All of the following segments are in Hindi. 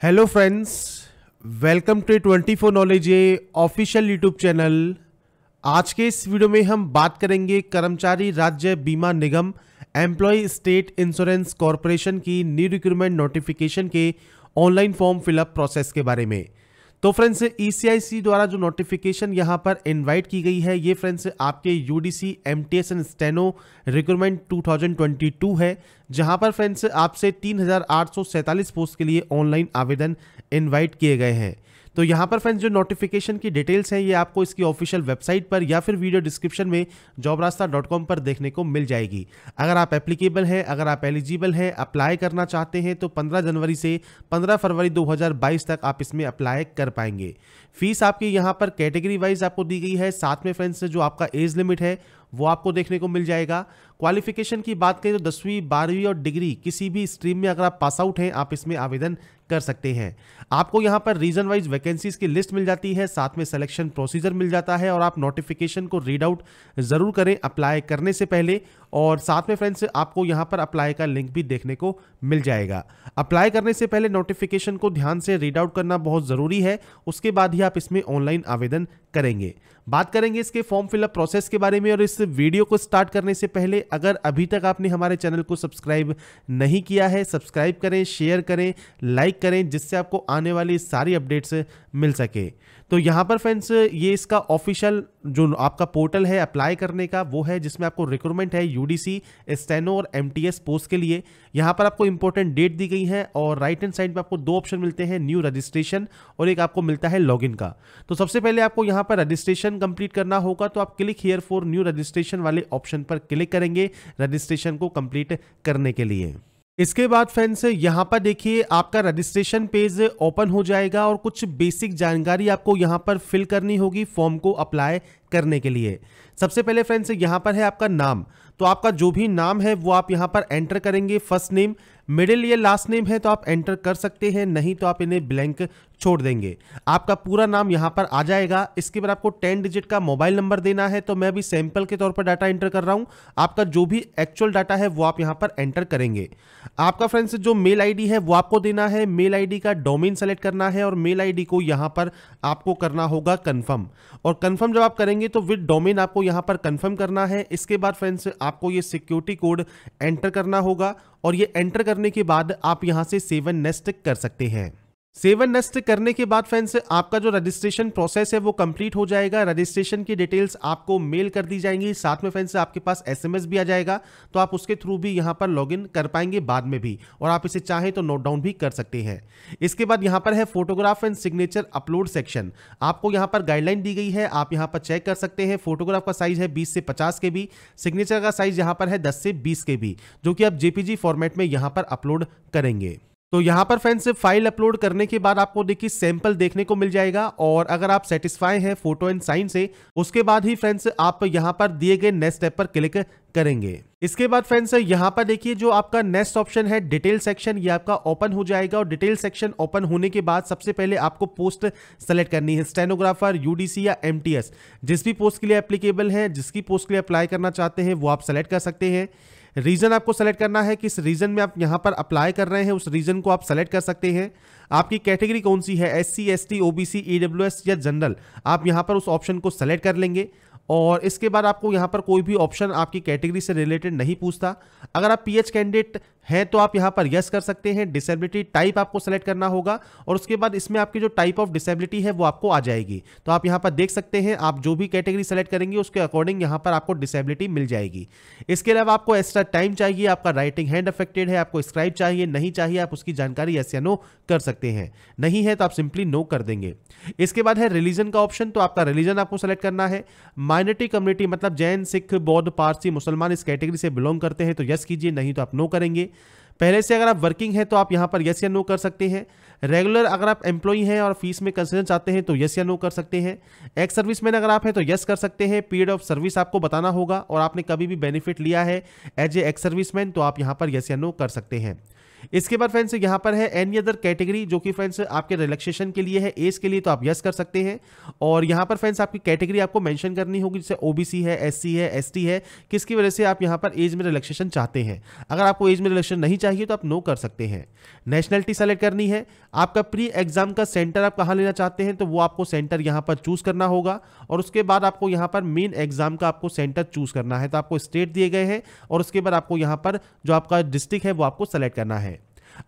Hello friends welcome to twenty four knowledge a official YouTube channel आज के इस वीडियो में हम बात करेंगे कर्मचारी राज्य बीमा निगम एम्प्लॉय स्टेट इंश्योरेंस कॉरपोरेशन की न्यू रिक्रूटमेंट नोटिफिकेशन के online form fill up process के बारे में। तो फ्रेंड्स ईसीआईसी द्वारा जो नोटिफिकेशन यहाँ पर इनवाइट की गई है, ये फ्रेंड्स आपके UDC MTS and steno recruitment 2022 है, जहाँ पर फ्रेंड्स आपसे तीन हज़ार आठ सौ सैंतालीस पोस्ट के लिए ऑनलाइन आवेदन इनवाइट किए गए हैं। तो यहाँ पर फ्रेंड्स जो नोटिफिकेशन की डिटेल्स हैं, ये आपको इसकी ऑफिशियल वेबसाइट पर या फिर वीडियो डिस्क्रिप्शन में जॉबरास्ता डॉट कॉम पर देखने को मिल जाएगी। अगर आप एप्लीकेबल हैं, अगर आप एलिजिबल हैं अप्लाई करना चाहते हैं तो 15 जनवरी से 15 फरवरी 2022 तक आप इसमें अप्लाई कर पाएँगे। फ़ीस आपकी यहाँ पर कैटेगरी वाइज आपको दी गई है। साथ में फ्रेंड्स जो आपका एज लिमिट है, वो आपको देखने को मिल जाएगा। क्वालिफिकेशन की बात करें तो दसवीं, बारहवीं और डिग्री किसी भी स्ट्रीम में अगर आप पास आउट हैं, आप इसमें आवेदन कर सकते हैं। आपको यहाँ पर रीजन वाइज वैकेंसीज की लिस्ट मिल जाती है, साथ में सिलेक्शन प्रोसीजर मिल जाता है और आप नोटिफिकेशन को रीड आउट ज़रूर करें अप्लाई करने से पहले और साथ में फ्रेंड्स आपको यहाँ पर अप्लाई का लिंक भी देखने को मिल जाएगा। अप्लाई करने से पहले नोटिफिकेशन को ध्यान से रीड आउट करना बहुत ज़रूरी है, उसके बाद ही आप इसमें ऑनलाइन आवेदन करेंगे। बात करेंगे इसके फॉर्म फिलअप प्रोसेस के बारे में और इस वीडियो को स्टार्ट करने से पहले अगर अभी तक आपने हमारे चैनल को सब्सक्राइब नहीं किया है, सब्सक्राइब करें, शेयर करें, लाइक करें, जिससे आपको आने वाली सारी अपडेट्स मिल सके। तो यहाँ पर फ्रेंड्स ये इसका ऑफिशियल जो आपका पोर्टल है अप्लाई करने का, वो है जिसमें आपको रिक्रूटमेंट है यूडीसी स्टेनो और एमटीएस पोस्ट के लिए। यहाँ पर आपको इंपॉर्टेंट डेट दी गई है और राइट हैंड साइड में आपको दो ऑप्शन मिलते हैं न्यू रजिस्ट्रेशन और एक आपको मिलता है लॉगिन का। तो सबसे पहले आपको यहाँ पर रजिस्ट्रेशन कंप्लीट करना होगा तो आप click here for new registration वाले ऑप्शन पर क्लिक करेंगे रजिस्ट्रेशन को कंप्लीट करने के लिए। इसके बाद फ्रेंड्स यहाँ पर देखिए आपका रजिस्ट्रेशन पेज ओपन हो जाएगा और कुछ बेसिक जानकारी आपको यहाँ पर फिल करनी होगी फॉर्म को अप्लाई करने के लिए। सबसे पहले फ्रेंड्स यहाँ पर है आपका नाम। तो आपका जो भी नाम है, वो आप यहाँ पर एंटर करेंगे। फ़र्स्ट नेम मिडिल या लास्ट नेम है तो आप एंटर कर सकते हैं। नहीं तो आप इन्हें ब्लैंक छोड़ देंगे। आपका पूरा नाम यहाँ पर आ जाएगा। इसके बाद आपको टेन डिजिट का मोबाइल नंबर देना है तो मैं अभी सैंपल के तौर पर डाटा एंटर कर रहा हूँ। आपका जो भी एक्चुअल डाटा है, वो आप यहाँ पर एंटर करेंगे। आपका फ्रेंड्स जो मेल आईडी है, वो आपको देना है। मेल आईडी का डोमेन सेलेक्ट करना है और मेल आईडी को यहाँ पर आपको करना होगा कन्फर्म और कन्फर्म जब आप करेंगे तो विद डोमेन आपको यहाँ पर कन्फर्म करना है। इसके बाद फ्रेंड्स आपको ये सिक्योरिटी कोड एंटर करना होगा और ये एंटर करने के बाद आप यहाँ से सेवन नेस्ट कर सकते हैं। सेवन नष्ट करने के बाद फ्रेंड्स आपका जो रजिस्ट्रेशन प्रोसेस है, वो कंप्लीट हो जाएगा। रजिस्ट्रेशन की डिटेल्स आपको मेल कर दी जाएँगी। साथ में फ्रेंड्स आपके पास एसएमएस भी आ जाएगा। तो आप उसके थ्रू भी यहाँ पर लॉगिन कर पाएँगे बाद में भी। और आप इसे चाहें तो नोट डाउन भी कर सकते हैं। इसके बाद यहाँ पर है photograph and signature upload section आपको यहाँ पर गाइडलाइन दी गई है। आप यहाँ पर चेक कर सकते हैं। फोटोग्राफ का साइज़ है बीस से पचास के बी सिग्नेचर का साइज़ यहाँ पर है दस से बीस के बी जो कि आप जेपीजी फॉर्मेट में यहाँ पर अपलोड करेंगे। तो यहाँ पर फ्रेंड्स फ़ाइल अपलोड करने के बाद आपको देखिए सैंपल देखने को मिल जाएगा और अगर आप सेटिस्फाई हैं फ़ोटो एंड साइन से, उसके बाद ही फ्रेंड्स आप यहाँ पर दिए गए नेक्स्ट स्टेप पर क्लिक करेंगे। इसके बाद फ्रेंड्स यहाँ पर देखिए जो आपका नेक्स्ट ऑप्शन है डिटेल सेक्शन ये आपका ओपन हो जाएगा और डिटेल सेक्शन ओपन होने के बाद सबसे पहले आपको पोस्ट सेलेक्ट करनी है। स्टेनोग्राफर यूडीसी या एमटीएस जिस भी पोस्ट के लिए एप्लीकेबल है, जिसकी पोस्ट के लिए अप्लाई करना चाहते हैं, वो आप सेलेक्ट कर सकते हैं। रीजन आपको सेलेक्ट करना है, किस रीजन में आप यहाँ पर अप्लाई कर रहे हैं, उस रीजन को आप सेलेक्ट कर सकते हैं। आपकी कैटेगरी कौन सी है S C S T O B C E W S या जनरल आप यहाँ पर उस ऑप्शन को सेलेक्ट कर लेंगे और इसके बाद आपको यहाँ पर कोई भी ऑप्शन आपकी कैटेगरी से रिलेटेड नहीं पूछता। अगर आप पीएच कैंडिडेट हैं तो आप यहाँ पर यस कर सकते हैं। डिसेबिलिटी टाइप आपको सेलेक्ट करना होगा और उसके बाद इसमें आपकी जो टाइप ऑफ़ डिसेबिलिटी है, वो आपको आ जाएगी। तो आप यहाँ पर देख सकते हैं, आप जो भी कैटेगरी सेलेक्ट करेंगे, उसके अकॉर्डिंग यहाँ पर आपको डिसेबिलिटी मिल जाएगी। इसके अलावा आपको एक्स्ट्रा टाइम चाहिए, आपका राइटिंग हैंड अफेक्टेड है, आपको स्क्राइब चाहिए, नहीं चाहिए, आप उसकी जानकारी यस या नो कर सकते हैं। नहीं है तो आप सिंपली नो कर देंगे। इसके बाद है रिलीजन का ऑप्शन तो आपका रिलीजन आपको सेलेक्ट करना है। माइनॉरिटी कम्युनिटी मतलब जैन, सिख, बौद्ध, पारसी, मुसलमान इस कैटेगरी से बिलोंग करते हैं तो यस कीजिए, नहीं तो आप नो करेंगे। पहले से अगर आप वर्किंग हैं तो आप यहाँ पर यस या नो कर सकते हैं। रेगुलर अगर आप एम्प्लॉई हैं और फ़ीस में कंसेशन चाहते हैं तो यस या नो कर सकते हैं। एक्स सर्विसमैन अगर आप हैं तो यस कर सकते हैं। पीरियड ऑफ़ सर्विस आपको बताना होगा और आपने कभी भी बेनिफिट लिया है एज ए एक्स सर्विसमैन तो आप यहाँ पर यस या नो कर सकते हैं। इसके बाद फ्रेंड्स यहाँ पर है एनी अदर कैटेगरी जो कि फ्रेंड्स आपके रिलैक्सेशन के लिए है एज के लिए तो आप यस कर सकते हैं। और यहाँ पर फ्रेंड्स आपकी कैटेगरी आपको मेंशन करनी होगी, जैसे ओबीसी है एससी है एसटी है, किसकी वजह से आप यहाँ पर एज में रिलैक्सेशन चाहते हैं। अगर आपको एज में रिलैक्सेशन नहीं चाहिए तो आप नो कर सकते हैं। नेशनलिटी सेलेक्ट करनी है। आपका प्री एग्ज़ाम का सेंटर आप कहाँ लेना चाहते हैं तो वो आपको सेंटर यहाँ पर चूज़ करना होगा। और उसके बाद आपको यहाँ पर मेन एग्ज़ाम का आपको सेंटर चूज़ करना है। तो आपको स्टेट दिए गए हैं, और उसके बाद आपको यहाँ पर जो आपका डिस्ट्रिक्ट है, वो आपको सेलेक्ट करना है।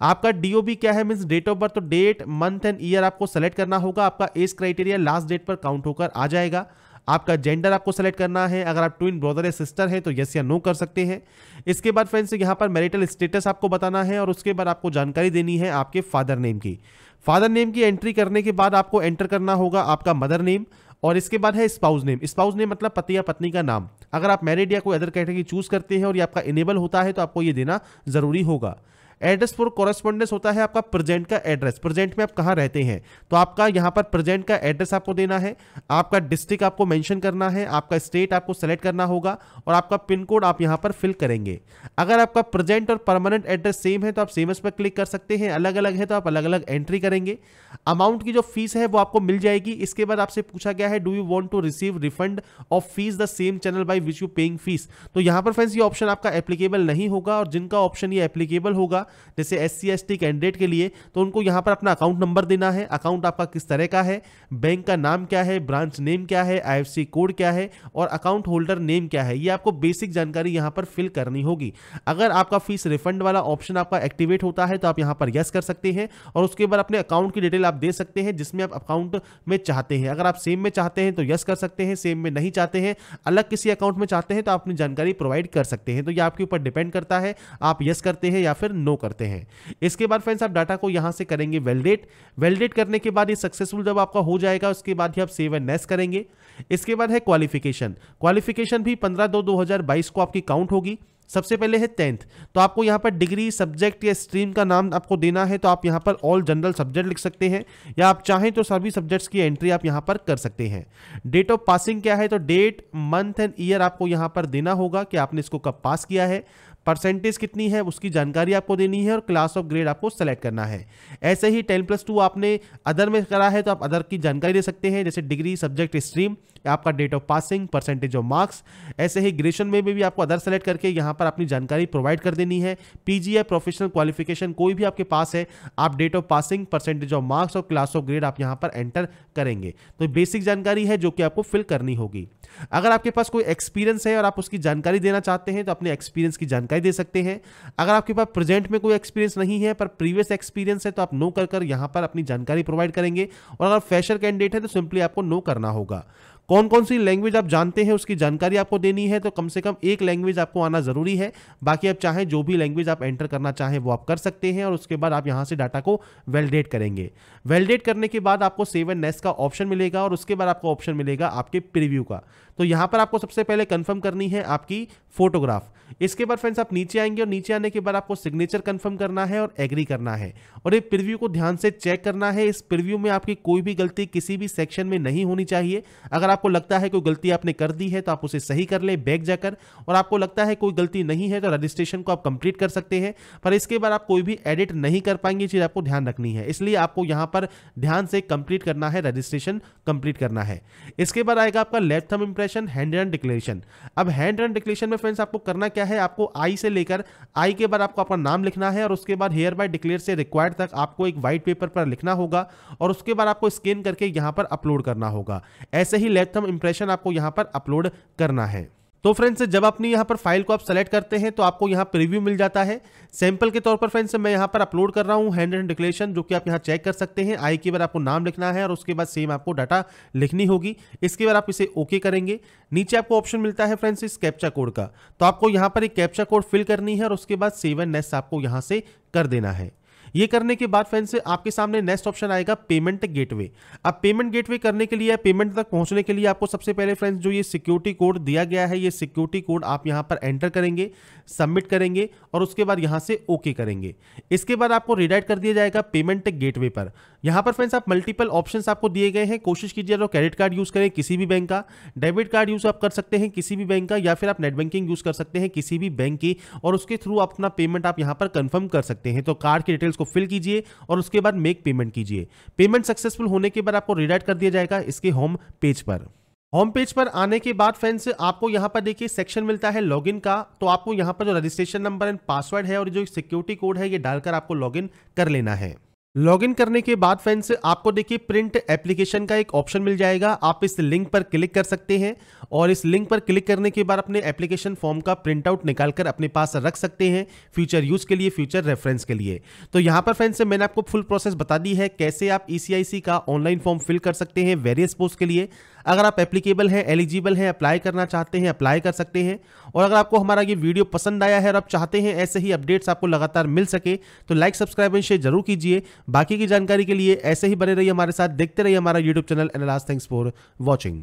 आपका डीओबी क्या है? मीन डेट ऑफ़ बर्थ तो डेट मंथ एंड ईयर आपको सेलेक्ट करना होगा। आपका एज क्राइटेरिया लास्ट डेट पर काउंट होकर आ जाएगा। आपका जेंडर आपको सेलेक्ट करना है। अगर आप ट्विन ब्रदर या सिस्टर है तो यस या नो कर सकते हैं। इसके बाद फ्रेंड्स यहाँ पर मैरिटल स्टेटस आपको बताना है और उसके बाद आपको जानकारी देनी है आपके फादर नेम की। फादर नेम की एंट्री करने के बाद आपको एंटर करना होगा आपका मदर नेम और इसके बाद है स्पाउस नेम स्पाउस नेम मतलब पति या पत्नी का नाम। अगर आप मैरिड या कोई अदर कैटेगरी चूज़ करते हैं और ये आपका इनेबल होता है तो आपको ये देना ज़रूरी होगा। एड्रेस फॉर कॉरेस्पॉन्डेंस होता है आपका प्रेजेंट का एड्रेस प्रेजेंट में आप कहाँ रहते हैं? तो आपका यहाँ पर प्रेजेंट का एड्रेस आपको देना है, आपका डिस्ट्रिक्ट आपको मेंशन करना है, आपका स्टेट आपको सेलेक्ट करना होगा और आपका पिन कोड आप यहाँ पर फिल करेंगे। अगर आपका प्रेजेंट और परमानेंट एड्रेस सेम है तो आप सेमस पर क्लिक कर सकते हैं। अलग अलग है तो आप अलग अलग एंट्री करेंगे। अमाउंट की जो फ़ीस है, वो आपको मिल जाएगी। इसके बाद आपसे पूछा गया है do you want to receive refund of fees the same channel by which you paying fees तो यहाँ पर फ्रेंड्स ये ऑप्शन आपका एप्लीकेबल नहीं होगा और जिनका ऑप्शन ये एप्लीकेबल होगा जैसे एस सी कैंडिडेट के लिए तो उनको यहाँ पर अपना अकाउंट नंबर देना है। अकाउंट आपका किस तरह का है? बैंक का नाम क्या है? ब्रांच नेम क्या है? आई कोड क्या है? और अकाउंट होल्डर नेम क्या है? ये आपको बेसिक जानकारी यहाँ पर फिल करनी होगी। अगर आपका फ़ीस रिफंड वाला ऑप्शन आपका एक्टिवेट होता है तो आप यहाँ पर यस कर सकते हैं। और उसके बाद अपने अकाउंट की डिटेल आप दे सकते हैं, जिसमें आप अकाउंट में चाहते हैं। अगर आप सेम में चाहते हैं तो यस कर सकते हैं। सेम में नहीं चाहते हैं, अलग किसी अकाउंट में चाहते हैं तो आप अपनी जानकारी प्रोवाइड कर सकते हैं। तो ये आपके ऊपर डिपेंड करता है। आप यस करते हैं या फिर नो करते हैं। इसके बाद फ्रेंड्स आप डाटा को यहाँ से करेंगे वेलडेट वेलडेट करने के बाद ये सक्सेसफुल जब आपका हो जाएगा, उसके बाद ही आप सेव एंड नेस करेंगे। इसके बाद है क्वालिफिकेशन क्वालिफिकेशन भी पंद्रह दो दो को आपकी काउंट होगी। सबसे पहले है टेंथ तो आपको यहाँ पर डिग्री सब्जेक्ट या स्ट्रीम का नाम आपको देना है तो आप यहाँ पर ऑल जनरल सब्जेक्ट लिख सकते हैं। या आप चाहें तो सभी सब्जेक्ट्स की एंट्री आप यहाँ पर कर सकते हैं। डेट ऑफ़ पासिंग क्या है? तो डेट मंथ एंड ईयर आपको यहाँ पर देना होगा कि आपने इसको कब पास किया है। परसेंटेज कितनी है, उसकी जानकारी आपको देनी है और क्लास ऑफ़ ग्रेड आपको सेलेक्ट करना है। ऐसे ही टेन प्लस टू आपने अदर में करा है तो आप अदर की जानकारी दे सकते हैं, जैसे डिग्री, सब्जेक्ट, स्ट्रीम। आपका date of passing percentage of marks ऐसे ही ग्रेजुएशन में भी, आपको अदर सेलेक्ट करके यहाँ पर अपनी जानकारी प्रोवाइड कर देनी है। पीजी या प्रोफेशनल क्वालिफिकेशन कोई भी आपके पास है आप date of passing percentage of marks और क्लास ऑफ़ ग्रेड आप यहाँ पर एंटर करेंगे। तो बेसिक जानकारी है जो कि आपको फिल करनी होगी। अगर आपके पास कोई एक्सपीरियंस है और आप उसकी जानकारी देना चाहते हैं तो अपने एक्सपीरियंस की जानकारी दे सकते हैं। अगर आपके पास प्रेजेंट में कोई एक्सपीरियंस नहीं है पर प्रीवियस एक्सपीरियंस है तो आप नो कर कर यहाँ पर अपनी जानकारी प्रोवाइड करेंगे। और अगर फ्रेशर कैंडिडेट है तो सिंपली आपको नो करना होगा। कौन कौन सी लैंग्वेज आप जानते हैं, उसकी जानकारी आपको देनी है तो कम से कम एक लैंग्वेज आपको आना ज़रूरी है। बाकी आप चाहें जो भी लैंग्वेज आप एंटर करना चाहें, वो आप कर सकते हैं और उसके बाद आप यहाँ से डाटा को वैलिडेट करेंगे। वैलिडेट करने के बाद आपको सेवन नेस का ऑप्शन मिलेगा और उसके बाद आपको ऑप्शन मिलेगा आपके प्रिव्यू का। तो यहाँ पर आपको सबसे पहले कंफर्म करनी है आपकी फोटोग्राफ इसके बाद फ्रेंड्स आप नीचे आएँगे और नीचे आने के बाद आपको सिग्नेचर कंफर्म करना है और एग्री करना है. और ये प्रिव्यू को ध्यान से चेक करना है. इस प्रिव्यू में आपकी कोई भी गलती किसी भी सेक्शन में नहीं होनी चाहिए. अगर आपको लगता है कोई गलती आपने कर दी है तो आप उसे सही कर ले बैक जाकर. और आपको लगता है कोई गलती नहीं है तो रजिस्ट्रेशन को आप कंप्लीट कर सकते हैं. पर इसके बाद आप कोई भी एडिट नहीं कर पाएँगे चीज़ आपको ध्यान रखनी है. इसलिए आपको यहाँ पर ध्यान से कंप्लीट करना है रजिस्ट्रेशन कंप्लीट करना है. इसके बाद आएगा आपका left thumb impression handwritten declaration अब हैंड रन डिक्लेरेशन में फ्रेंड्स आपको करना क्या है? आपको आई से लेकर आई के बाद आपको अपना नाम लिखना है और उसके बाद हेयर बाय डिक्लेयर से रिक्वायर्ड तक आपको एक व्हाइट पेपर पर लिखना होगा और उसके बाद आपको स्कैन करके यहाँ पर अपलोड करना होगा। ऐसे ही लेफ़्ट इंप्रेशन आपको यहाँ पर अपलोड करना है। तो फ्रेंड्स जब अपनी यहाँ पर फ़ाइल को आप सेलेक्ट करते हैं तो आपको यहाँ प्रीव्यू मिल जाता है। सैंपल के तौर पर फ्रेंड्स मैं यहाँ पर अपलोड कर रहा हूँ हैंड एंड डिक्लेरेशन जो कि आप यहाँ चेक कर सकते हैं। आई के बार आपको नाम लिखना है और उसके बाद सेम आपको डाटा लिखनी होगी। इसके बाद आप इसे ओके करेंगे। नीचे आपको ऑप्शन मिलता है फ्रेंड्स इस कैप्चा कोड का। तो आपको यहाँ पर एक कैप्चा कोड फिल करनी है और उसके बाद सेवन नेस्ट आपको यहाँ से कर देना है। ये करने के बाद फ्रेंड्स आपके सामने नेक्स्ट ऑप्शन आएगा पेमेंट गेटवे अब पेमेंट गेटवे करने के लिए पेमेंट तक पहुँचने के लिए आपको सबसे पहले फ्रेंड्स जो ये सिक्योरिटी कोड दिया गया है, ये सिक्योरिटी कोड आप यहाँ पर एंटर करेंगे सबमिट करेंगे और उसके बाद यहाँ से ओके करेंगे. इसके बाद आपको रिडाइट कर दिया जाएगा पेमेंट गेटवे पर. यहाँ पर फ्रेंड्स आप मल्टीपल ऑप्शंस आपको दिए गए हैं। कोशिश कीजिए तो क्रेडिट कार्ड यूज़ करें किसी भी बैंक का। डेबिट कार्ड यूज़ आप कर सकते हैं किसी भी बैंक का, या फिर आप नेट बैंकिंग यूज़ कर सकते हैं किसी भी बैंक की, और उसके थ्रू अपना पेमेंट आप यहाँ पर कंफर्म कर सकते हैं। तो कार्ड की डिटेल्स को फिल कीजिए, और उसके बाद मेक पेमेंट कीजिए। पेमेंट सक्सेसफुल होने के बाद आपको रिडाइट कर दिया जाएगा इसके होम पेज पर। होम पेज पर आने के बाद फ्रेंड्स आपको यहाँ पर देखिए सेक्शन मिलता है लॉगिन का। तो आपको यहाँ पर जो रजिस्ट्रेशन नंबर एंड पासवर्ड है और जो सिक्योरिटी कोड है, ये डालकर आपको लॉगिन कर लेना है। लॉगिन करने के बाद फ्रेंड्स आपको देखिए प्रिंट एप्लीकेशन का एक ऑप्शन मिल जाएगा। आप इस लिंक पर क्लिक कर सकते हैं और इस लिंक पर क्लिक करने के बाद अपने एप्लीकेशन फॉर्म का प्रिंट आउट निकालकर अपने पास रख सकते हैं फ्यूचर यूज़ के लिए फ्यूचर रेफरेंस के लिए। तो यहाँ पर फ्रेंड्स मैंने आपको फुल प्रोसेस बता दी है कैसे आप ईसीआईसी का ऑनलाइन फॉर्म फिल कर सकते हैं वेरियस पोस्ट के लिए। अगर आप एप्लीकेबल हैं एलिजिबल हैं अप्लाई करना चाहते हैं अप्लाई कर सकते हैं, और अगर आपको हमारा ये वीडियो पसंद आया है और आप चाहते हैं ऐसे ही अपडेट्स आपको लगातार मिल सके तो लाइक सब्सक्राइब एंड शेयर ज़रूर कीजिए। बाकी की जानकारी के लिए ऐसे ही बने रहिए हमारे साथ, देखते रहिए हमारा YouTube channel and last thanks for watching